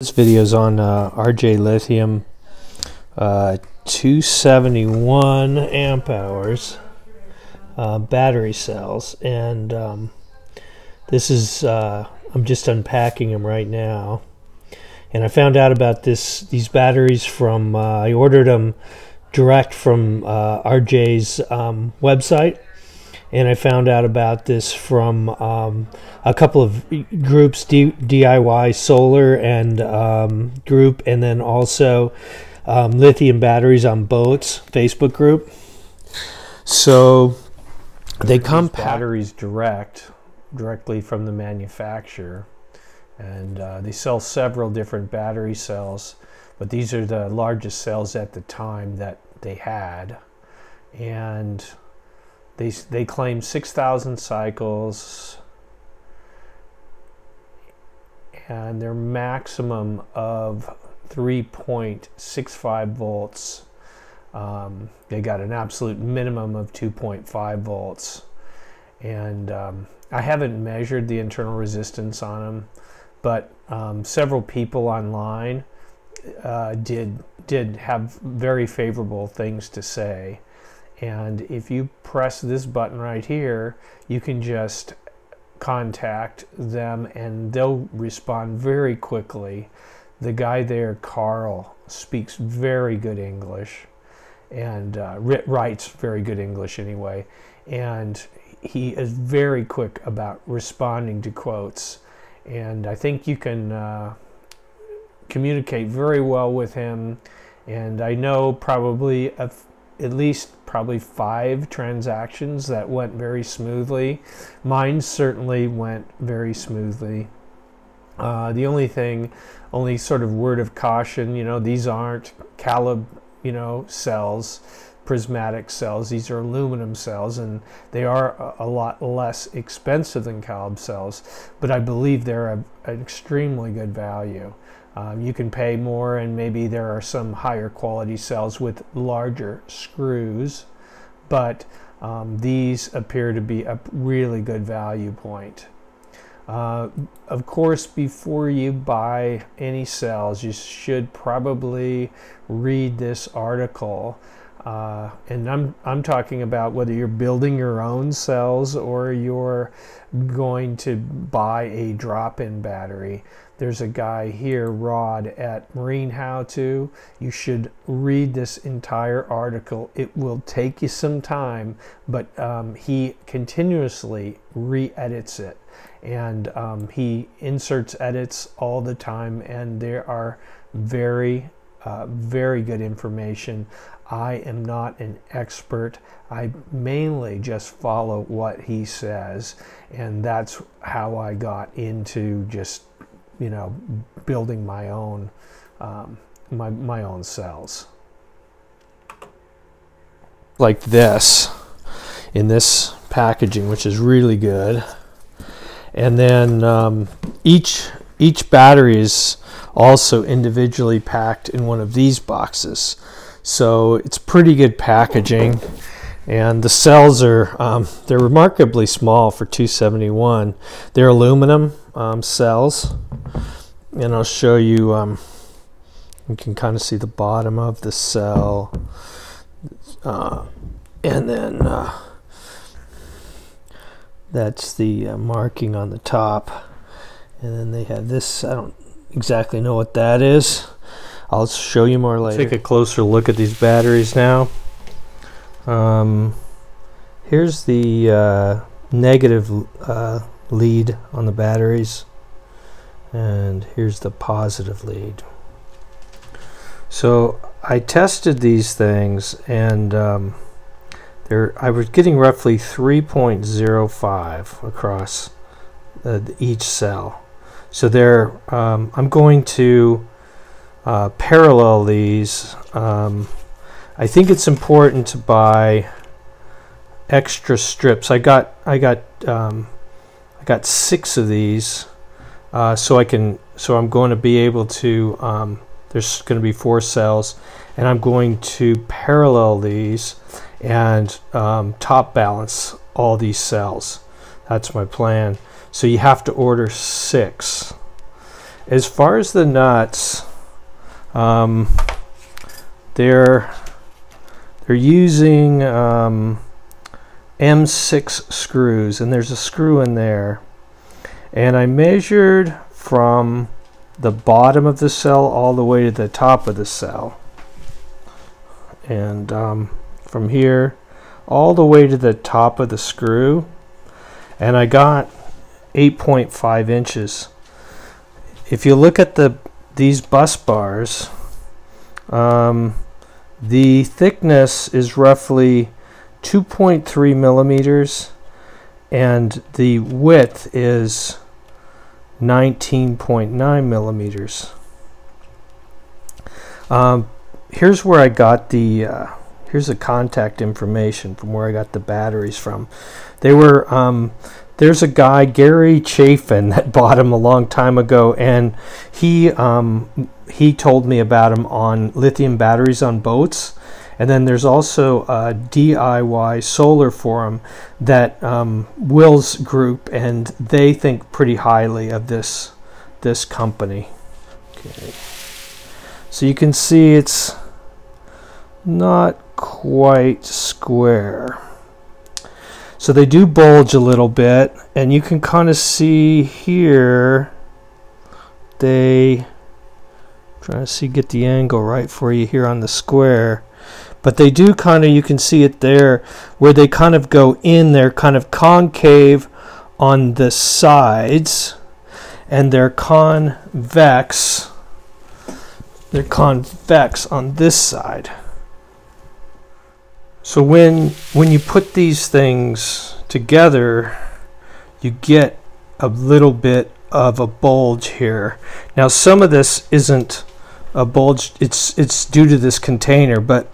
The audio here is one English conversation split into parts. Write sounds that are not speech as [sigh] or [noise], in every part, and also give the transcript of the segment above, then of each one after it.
This video is on uh, RJ Lithium uh, 271 amp hours uh, battery cells. And um, this is uh, I'm just unpacking them right now. And I found out about this these batteries from uh, I ordered them direct from uh, RJ's um, website and I found out about this from um, a couple of groups, D- DIY Solar and um, group, and then also um, lithium batteries on boats Facebook group. So they come batteries direct, directly from the manufacturer, and uh, they sell several different battery cells, but these are the largest cells at the time that they had, and they, they claim 6,000 cycles and their maximum of 3.65 volts. Um, they got an absolute minimum of 2.5 volts. And um, I haven't measured the internal resistance on them, but um, several people online uh, did did have very favorable things to say. And if you press this button right here, you can just contact them and they'll respond very quickly. The guy there, Carl, speaks very good English and uh, writes very good English anyway. And he is very quick about responding to quotes. And I think you can uh, communicate very well with him. And I know probably at least probably five transactions that went very smoothly. Mine certainly went very smoothly. Uh, the only thing, only sort of word of caution, you know, these aren't CALB, you know, cells, prismatic cells. These are aluminum cells, and they are a, lot less expensive than CALB cells. But I believe they're a, an extremely good value. Um, you can pay more and maybe there are some higher quality cells with larger screws, but um, these appear to be a really good value point. Uh, of course, before you buy any cells, you should probably read this article. Uh, and I'm, I'm talking about whether you're building your own cells or you're going to buy a drop-in battery. There's a guy here, Rod, at Marine How To. You should read this entire article. It will take you some time, but um, he continuously re-edits it. And um, he inserts edits all the time, and there are very, uh, very good information. I am not an expert. I mainly just follow what he says, and that's how I got into just you know, building my own, um, my, my own cells. Like this, in this packaging, which is really good. And then um, each, each battery is also individually packed in one of these boxes. So it's pretty good packaging. And the cells are um, they're remarkably small for 271 they're aluminum um, cells. And I'll show you um, you can kind of see the bottom of the cell. Uh, and then uh, that's the uh, marking on the top. And then they have this I don't exactly know what that is I'll show you more later take a closer look at these batteries now um, here's the uh, negative uh, lead on the batteries and here's the positive lead. So I tested these things and um, I was getting roughly 3.05 across uh, each cell. So there, um, I'm going to uh, parallel these um, I think it's important to buy extra strips. I got I got um, I got six of these, uh, so I can so I'm going to be able to. Um, there's going to be four cells, and I'm going to parallel these and um, top balance all these cells. That's my plan. So you have to order six, as far as the nuts, um, they're they're using um, M6 screws, and there's a screw in there. And I measured from the bottom of the cell all the way to the top of the cell. And um, from here all the way to the top of the screw. And I got 8.5 inches. If you look at the these bus bars, um, the thickness is roughly 2.3 millimeters and the width is 19.9 millimeters. Um, here's where I got the uh, here's the contact information from where I got the batteries from. They were um, there's a guy Gary Chafin that [laughs] bought him a long time ago, and he um, he told me about him on lithium batteries on boats. And then there's also a DIY solar forum that um, Will's group, and they think pretty highly of this this company. Okay. So you can see it's not quite square. So they do bulge a little bit, and you can kind of see here they trying to see get the angle right for you here on the square. But they do kind of you can see it there where they kind of go in they're kind of concave on the sides and they're convex they're convex on this side so when when you put these things together you get a little bit of a bulge here. Now some of this isn't a bulge it's it's due to this container but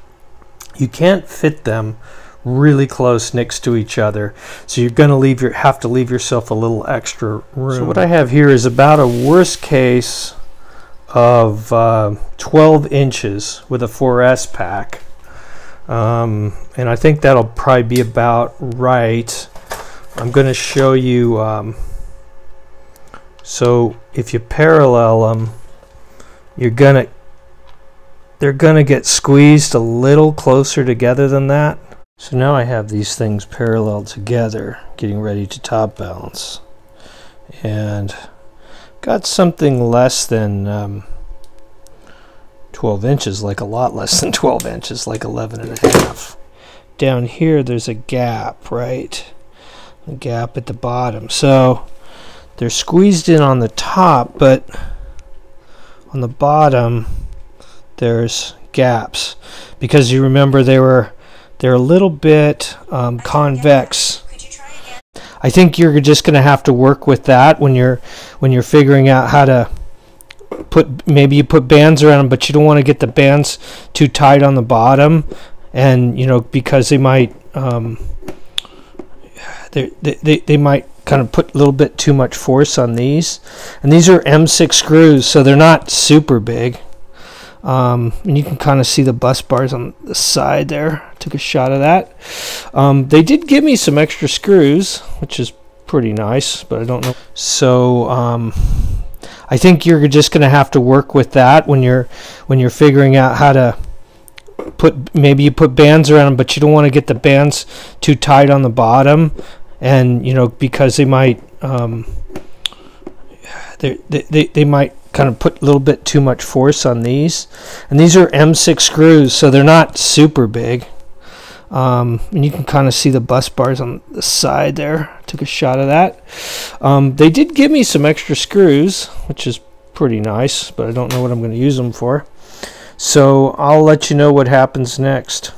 you can't fit them really close next to each other. So you're going to leave your have to leave yourself a little extra room. So what I have here is about a worst case of uh, 12 inches with a 4S pack um, and I think that'll probably be about right I'm going to show you um, so if you parallel them you're gonna they're going to get squeezed a little closer together than that. So now I have these things parallel together, getting ready to top balance. And got something less than um, 12 inches, like a lot less than [laughs] 12 inches, like 11 and a half. Down here there's a gap, right? A gap at the bottom. So they're squeezed in on the top, but on the bottom there's gaps because you remember they were they're a little bit um, convex. I think you're just going to have to work with that when you're when you're figuring out how to put maybe you put bands around them, but you don't want to get the bands too tight on the bottom, and you know because they might um, they, they they might kind of put a little bit too much force on these, and these are M6 screws, so they're not super big. Um, and you can kind of see the bus bars on the side there. Took a shot of that. Um, they did give me some extra screws, which is pretty nice, but I don't know. So um, I think you're just going to have to work with that when you're when you're figuring out how to put maybe you put bands around them, but you don't want to get the bands too tight on the bottom, and you know because they might um, they, they they might kind of put a little bit too much force on these. And these are M6 screws, so they're not super big. Um, and you can kind of see the bus bars on the side there. Took a shot of that. Um, they did give me some extra screws, which is pretty nice, but I don't know what I'm going to use them for. So I'll let you know what happens next.